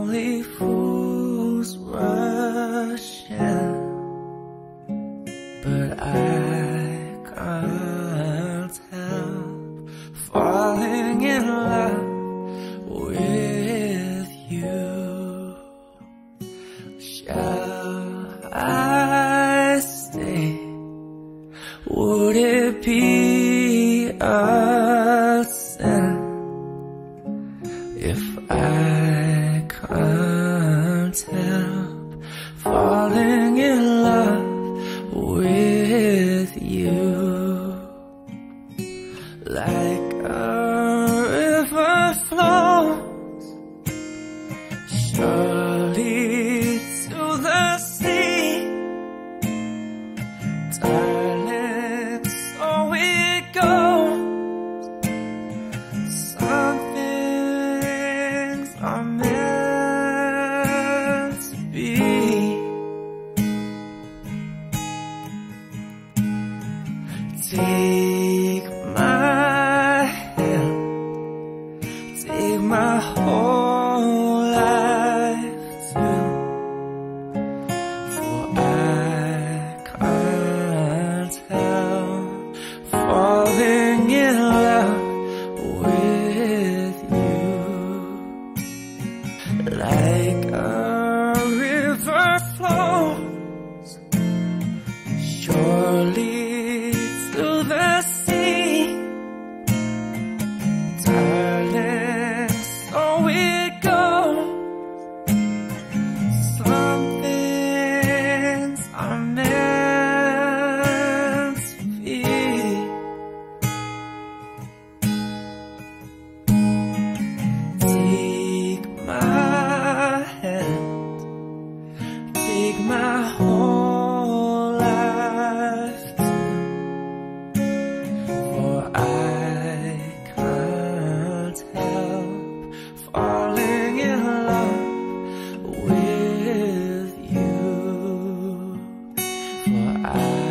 only fools rush in, but I can't help falling in love with you. Shall I stay? Would it be a sin if I? like a river flows surely to the sea. Darling, so it goes. Some things are meant to be. Take like a river flows surely my whole life. For I can't help falling in love with you. For I